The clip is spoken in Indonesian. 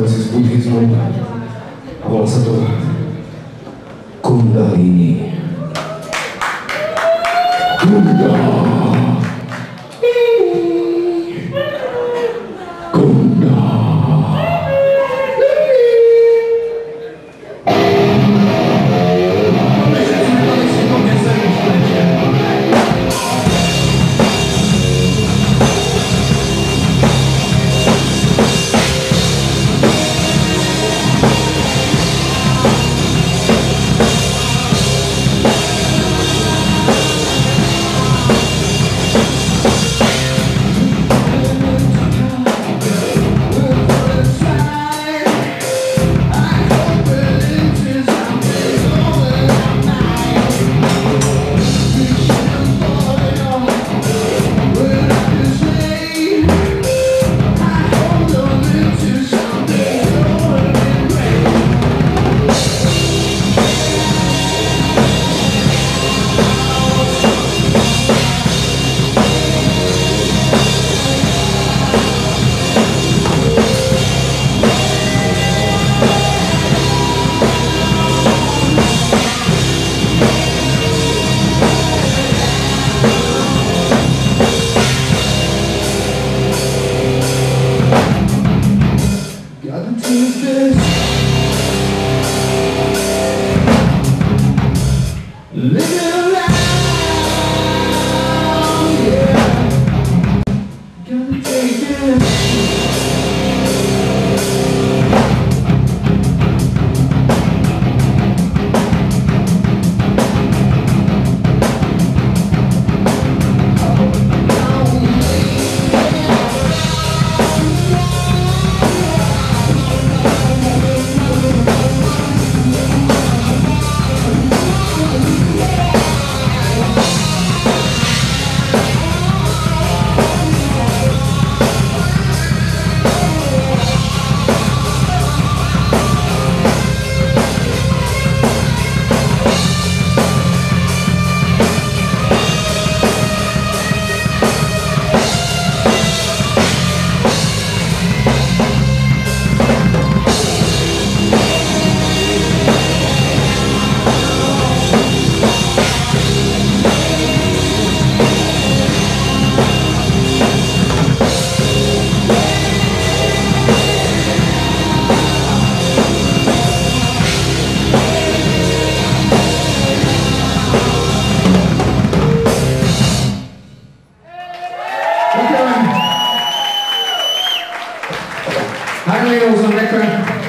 skladba si s buddhizmom a volá sa to Kundalini. Kundalini. Deus, André